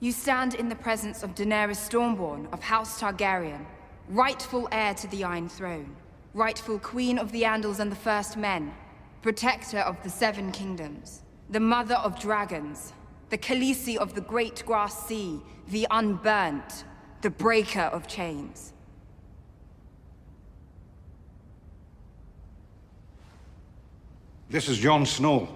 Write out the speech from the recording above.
You stand in the presence of Daenerys Stormborn of House Targaryen, rightful heir to the Iron Throne, rightful Queen of the Andals and the First Men, protector of the Seven Kingdoms, the Mother of Dragons, the Khaleesi of the Great Grass Sea, the Unburnt, the Breaker of Chains. This is Jon Snow,